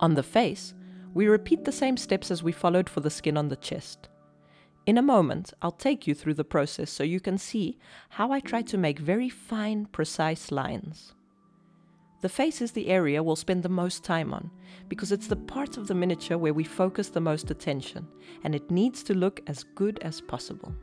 On the face, we repeat the same steps as we followed for the skin on the chest. In a moment, I'll take you through the process so you can see how I try to make very fine, precise lines. The face is the area we'll spend the most time on, because it's the part of the miniature where we focus the most attention, and it needs to look as good as possible.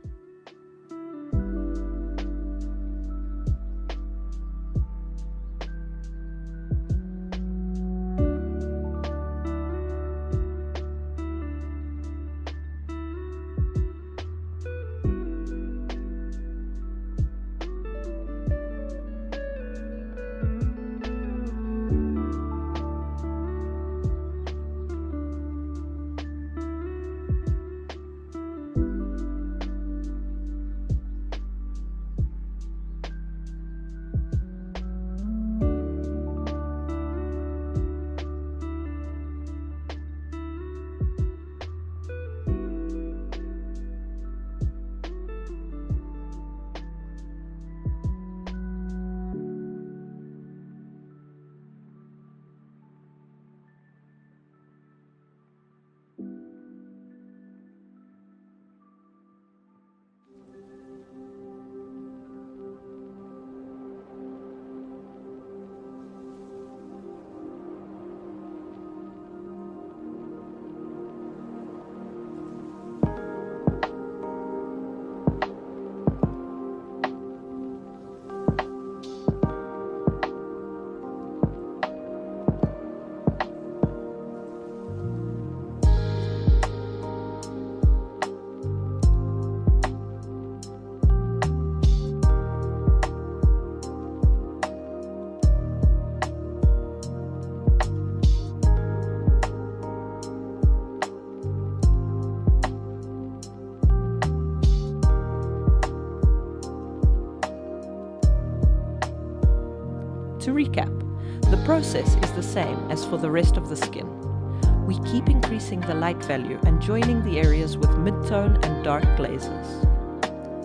To recap, the process is the same as for the rest of the skin. We keep increasing the light value and joining the areas with mid-tone and dark glazes.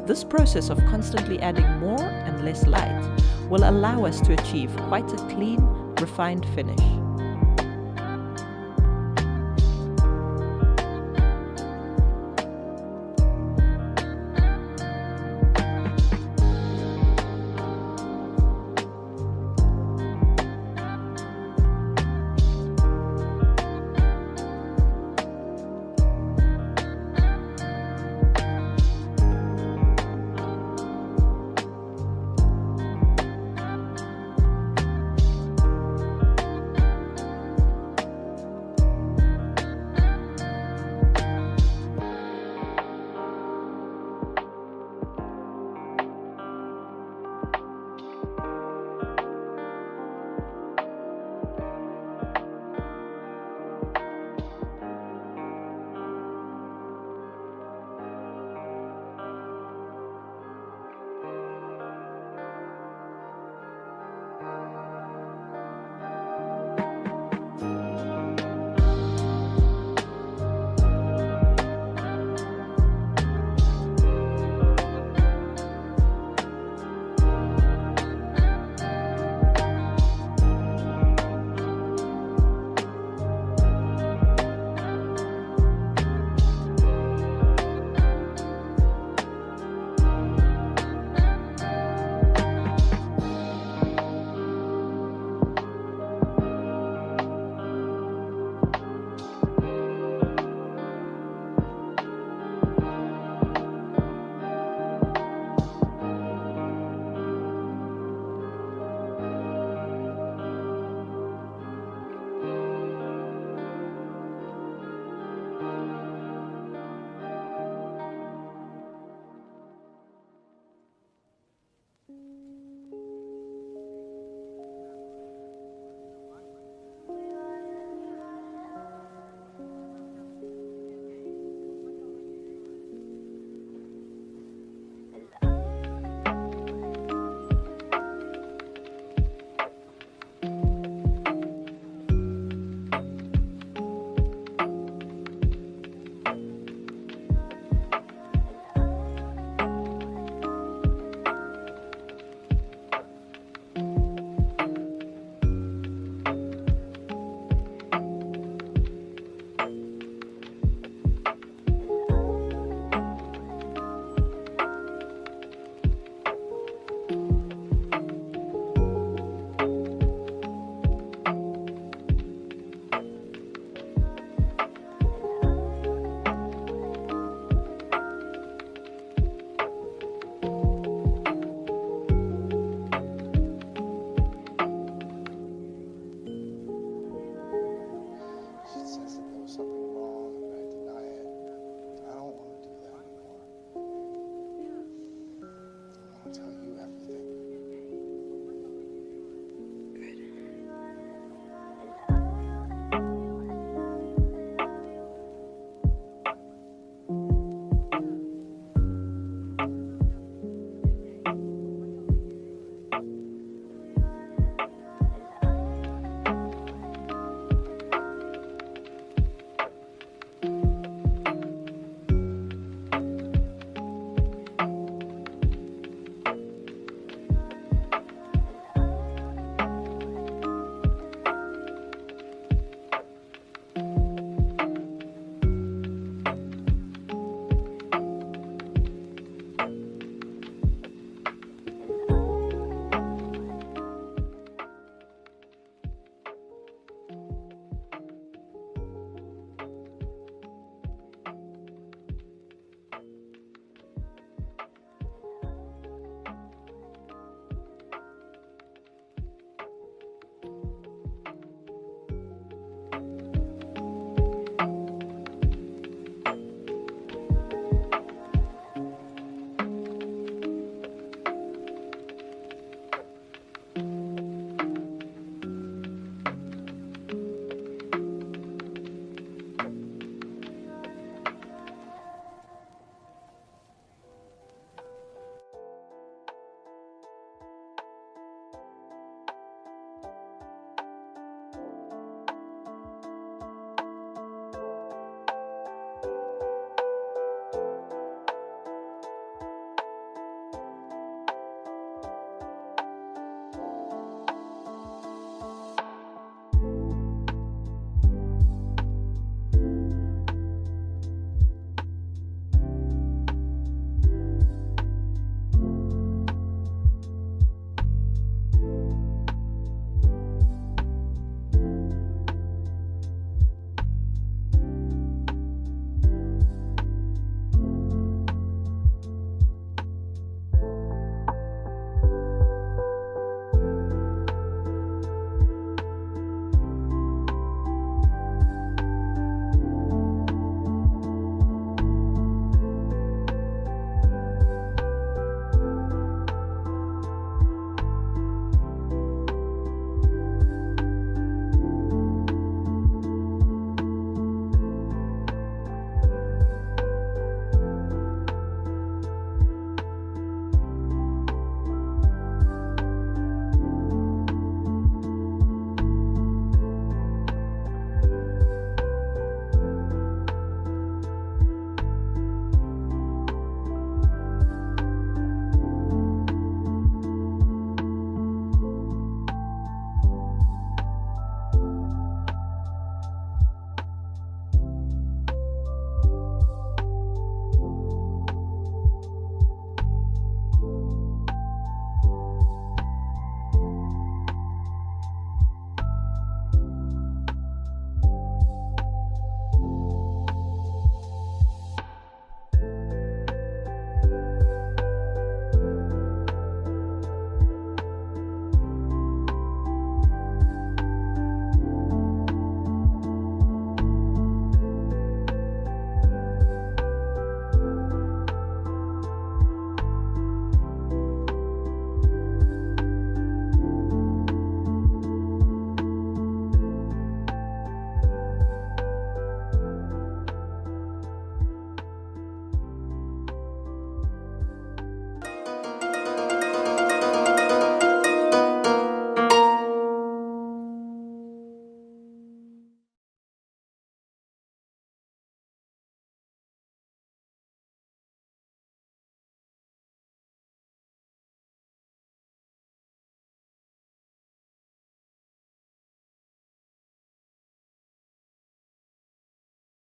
This process of constantly adding more and less light will allow us to achieve quite a clean, refined finish.